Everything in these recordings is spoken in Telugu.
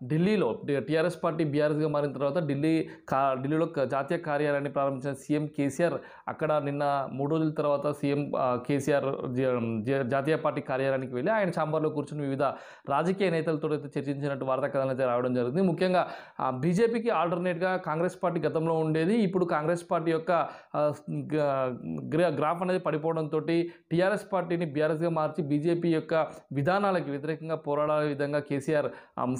ఢిల్లీలో టీఆర్ఎస్ పార్టీ బీఆర్ఎస్గా మారిన తర్వాత ఢిల్లీ కా ఢిల్లీలో జాతీయ కార్యాలయాన్ని ప్రారంభించిన సీఎం కేసీఆర్ అక్కడ నిన్న మూడు రోజుల తర్వాత సీఎం కేసీఆర్ జ- జాతీయ పార్టీ కార్యాలయానికి వెళ్ళి ఆయన ఛాంబర్లో కూర్చుని వివిధ రాజకీయ నేతలతో అయితే చర్చించినట్టు వార్తా కథనం అయితే రావడం జరిగింది. ముఖ్యంగా బీజేపీకి ఆల్టర్నేట్గా కాంగ్రెస్ పార్టీ గతంలో ఉండేది. ఇప్పుడు కాంగ్రెస్ పార్టీ యొక్క గ్రాఫ్ అనేది పడిపోవడంతో టీఆర్ఎస్ పార్టీని బీఆర్ఎస్గా మార్చి బీజేపీ యొక్క విధానాలకు వ్యతిరేకంగా పోరాడాలే విధంగా కేసీఆర్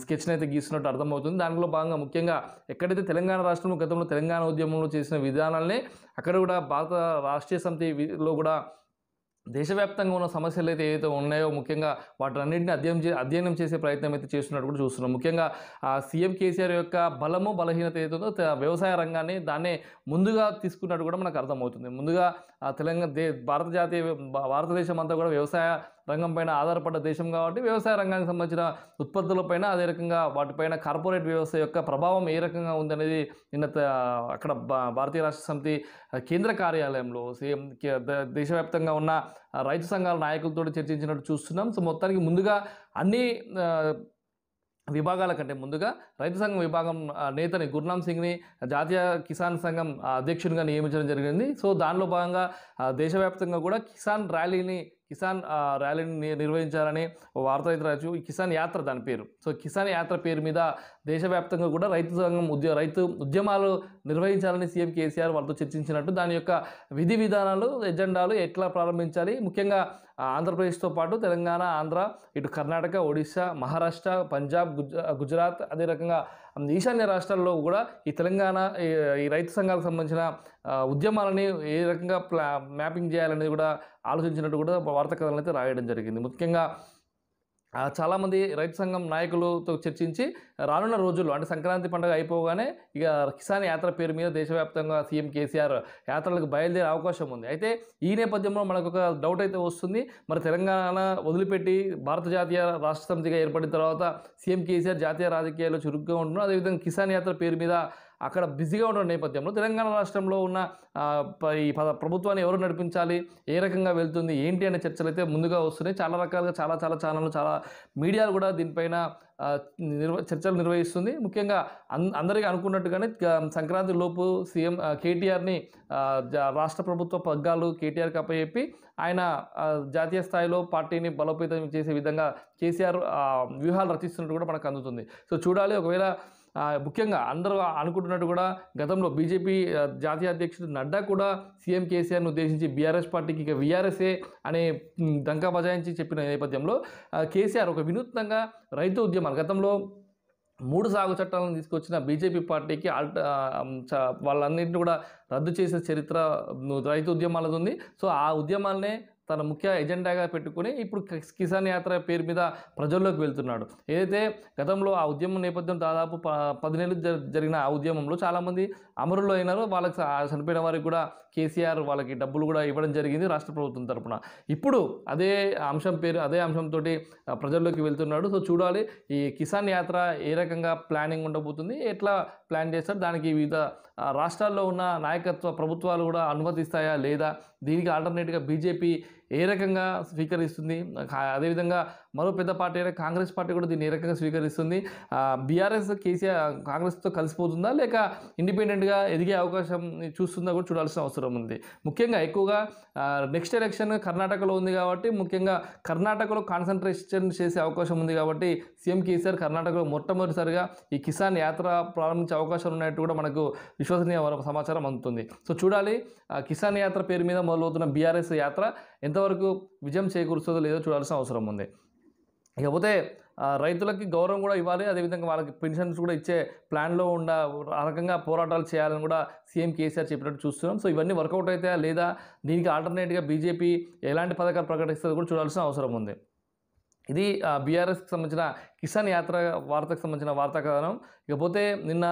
స్కెచ్ని అయితే గీసినట్టు అర్థమవుతుంది. దానిలో భాగంగా ముఖ్యంగా ఎక్కడైతే తెలంగాణ రాష్ట్రంలో గతంలో తెలంగాణ ఉద్యమంలో చేసిన విధానాలనే అక్కడ కూడా భారత రాష్ట్రీయ సమితిలో కూడా దేశవ్యాప్తంగా ఉన్న సమస్యలు అయితే ఏవైతే ఉన్నాయో ముఖ్యంగా వాటన్నింటిని అధ్యయనం చే అధ్యయనం చేసే ప్రయత్నం అయితే చేస్తున్నట్టు కూడా చూస్తున్నాం. ముఖ్యంగా ఆ సీఎం కేసీఆర్ యొక్క బలము బలహీనత ఏదైతుందో వ్యవసాయ రంగాన్ని దాన్నే ముందుగా తీసుకున్నట్టు కూడా మనకు అర్థమవుతుంది. ముందుగా తెలంగాణ దే భారత జాతీయ భా- భారతదేశం అంతా కూడా వ్యవసాయ రంగం పైన ఆధారపడ్డ దేశం కాబట్టి వ్యవసాయ రంగానికి సంబంధించిన ఉత్పత్తులపైన అదే రకంగా వాటిపైన కార్పొరేట్ వ్యవస్థ యొక్క ప్రభావం ఏ రకంగా ఉందనేది నిన్న అక్కడ భా- భారతీయ రాష్ట్ర సమితి కేంద్ర కార్యాలయంలో సీఎం కే- ద- దేశవ్యాప్తంగా ఉన్న రైతు సంఘాల నాయకులతో చర్చించినట్టు చూస్తున్నాం. సో మొత్తానికి ముందుగా అన్ని విభాగాల కంటే ముందుగా రైతు సంఘం విభాగం నేతని గుర్నామ్ సింగ్ని జాతీయ కిసాన్ సంఘం అధ్యక్షునిగా నియమించడం జరిగింది. సో దానిలో భాగంగా దేశవ్యాప్తంగా కూడా కిసాన్ ర్యాలీని కిసాన్ ర్యాలీని నిర్వహించారని ఓ వార్త అయితే రాజు ఈ కిసాన్ యాత్ర దాని పేరు. సో కిసాన్ యాత్ర పేరు మీద దేశవ్యాప్తంగా కూడా రైతు సంఘం ఉద్య రైతు ఉద్యమాలు నిర్వహించాలని సీఎం కేసీఆర్ వాళ్ళతో చర్చించినట్టు దాని యొక్క విధి విధానాలు ఎజెండాలు ఎట్లా ప్రారంభించాలి? ముఖ్యంగా ఆంధ్రప్రదేశ్తో పాటు తెలంగాణ ఆంధ్ర ఇటు కర్ణాటక ఒడిశా మహారాష్ట్ర పంజాబ్ గుజ గుజరాత్ అదే రకంగా ఈశాన్య రాష్ట్రాల్లో కూడా ఈ తెలంగాణ ఈ- ఈ రైతు సంఘాలకు సంబంధించిన ఉద్యమాలని ఏ రకంగా ప్లా మ్యాపింగ్ చేయాలనేది కూడా ఆలోచించినట్టు కూడా వార్తా కథనాలు అయితే రాయడం జరిగింది. ముఖ్యంగా చాలామంది రైతు సంఘం నాయకులతో చర్చించి రానున్న రోజుల్లో అంటే సంక్రాంతి పండుగ అయిపోగానే ఇక కిసాన్ యాత్ర పేరు మీద దేశవ్యాప్తంగా సీఎం కేసీఆర్ యాత్రలకు బయలుదేరే అవకాశం ఉంది. అయితే ఈ నేపథ్యంలో మనకు ఒక డౌట్ అయితే వస్తుంది. మరి తెలంగాణ వదిలిపెట్టి భారత జాతీయ రాష్ట్ర సమితిగా ఏర్పడిన తర్వాత సీఎం కేసీఆర్ జాతీయ రాజకీయాల్లో చురుగ్గా ఉంటున్నారు. అదేవిధంగా కిసాన్ యాత్ర పేరు మీద అక్కడ బిజీగా ఉన్న నేపథ్యంలో తెలంగాణ రాష్ట్రంలో ఉన్న ప- ఈ పద- ప్రభుత్వాన్ని ఎవరు నడిపించాలి ఏ రకంగా వెళ్తుంది ఏంటి అనే చర్చలు అయితే ముందుగా వస్తున్నాయి. చాలా రకాలుగా చాలా చాలా ఛానళ్ళు చాలా మీడియాలు కూడా దీనిపైన నిర్వ చర్చలు నిర్వహిస్తుంది. ముఖ్యంగా అన్ అందరికీ అనుకున్నట్టుగానే సంక్రాంతి లోపు సీఎం కేటీఆర్ని రాష్ట్ర ప్రభుత్వ పగ్గాలు కేటీఆర్కి అప్పచెప్పి ఆయన జాతీయ స్థాయిలో పార్టీని బలోపేతం చేసే విధంగా కేసీఆర్ వ్యూహాలు రచిస్తున్నట్టు కూడా మనకు అందుతుంది. సో చూడాలి. ఒకవేళ ముఖ్యంగా అందరూ అనుకుంటున్నట్టు కూడా గతంలో బీజేపీ జాతీయ అధ్యక్షుడు నడ్డా కూడా సీఎం కేసీఆర్ను ఉద్దేశించి బీఆర్ఎస్ పార్టీకి ఇక వీఆర్ఎస్ఏ అనే దంకా బజాయించి చెప్పిన నేపథ్యంలో కేసీఆర్ ఒక వినూత్నంగా రైతు ఉద్యమాలు గతంలో మూడు సాగు చట్టాలను తీసుకొచ్చిన బీజేపీ పార్టీకి ఆల్ట ఆ, వాళ్ళన్నింటిని కూడా రద్దు చేసే చరిత్ర రైతు ఉద్యమాలది ఉంది. సో ఆ ఉద్యమాలనే తన ముఖ్య ఎజెండాగా పెట్టుకుని ఇప్పుడు కిసాన్ యాత్ర పేరు మీద ప్రజల్లోకి వెళ్తున్నాడు. ఏదైతే గతంలో ఆ ఉద్యమం నేపథ్యం దాదాపు ప పది నెలలు జ- జరిగిన ఆ ఉద్యమంలో చాలామంది అమరులు అయినారు. వాళ్ళకి చనిపోయిన వారికి కూడా కేసీఆర్ వాళ్ళకి డబ్బులు కూడా ఇవ్వడం జరిగింది రాష్ట్ర ప్రభుత్వం తరపున. ఇప్పుడు అదే అంశం పేరు అదే అంశంతో ప్రజల్లోకి వెళ్తున్నాడు. సో చూడాలి ఈ కిసాన్ యాత్ర ఏ రకంగా ప్లానింగ్ ఉండబోతుంది ఎట్లా ప్లాన్ చేస్తారు దానికి వివిధ రాష్ట్రాల్లో ఉన్న నాయకత్వ ప్రభుత్వాలు కూడా అనుమతిస్తాయా లేదా? దీనికి ఆల్టర్నేట్గా బీజేపీ ఏ రకంగా స్వీకరిస్తుంది? అదేవిధంగా మరో పెద్ద పార్టీ అయిన కాంగ్రెస్ పార్టీ కూడా దీన్ని ఏ రకంగా స్వీకరిస్తుంది? బీఆర్ఎస్ కేసీఆర్ కాంగ్రెస్తో కలిసిపోతుందా? లేక ఇండిపెండెంట్గా ఎదిగే అవకాశం చూస్తుందా కూడా చూడాల్సిన అవసరం ఉంది. ముఖ్యంగా ఎక్కువగా నెక్స్ట్ ఎలక్షన్ కర్ణాటకలో ఉంది కాబట్టి ముఖ్యంగా కర్ణాటకలో కాన్సన్ట్రేషన్ చేసే అవకాశం ఉంది కాబట్టి సీఎం కేసీఆర్ కర్ణాటకలో మొట్టమొదటిసారిగా ఈ కిసాన్ యాత్ర ప్రారంభించే అవకాశం ఉన్నట్టు కూడా మనకు విశ్వసనీయ సమాచారం అందుతుంది. సో చూడాలి ఆ కిసాన్ యాత్ర పేరు మీద మొదలవుతున్న బీఆర్ఎస్ యాత్ర ఎంత ఎంతవరకు విజయం చేకూరుస్తుందో లేదో చూడాల్సిన అవసరం ఉంది. ఇకపోతే రైతులకి గౌరవం కూడా ఇవ్వాలి. అదేవిధంగా వాళ్ళకి పెన్షన్స్ కూడా ఇచ్చే ప్లాన్లో ఉండ ఆ రకంగా పోరాటాలు చేయాలని కూడా సీఎం కేసీఆర్ చెప్పినట్టు చూస్తున్నాం. సో ఇవన్నీ వర్కౌట్ అయితే లేదా? దీనికి ఆల్టర్నేట్గా బీజేపీ ఎలాంటి పథకాలు ప్రకటిస్తుందో కూడా చూడాల్సిన అవసరం ఉంది. ఇది బీఆర్ఎస్కి సంబంధించిన కిసాన్ యాత్ర వార్తకు సంబంధించిన వార్తా కథనం ఇకపోతే నిన్న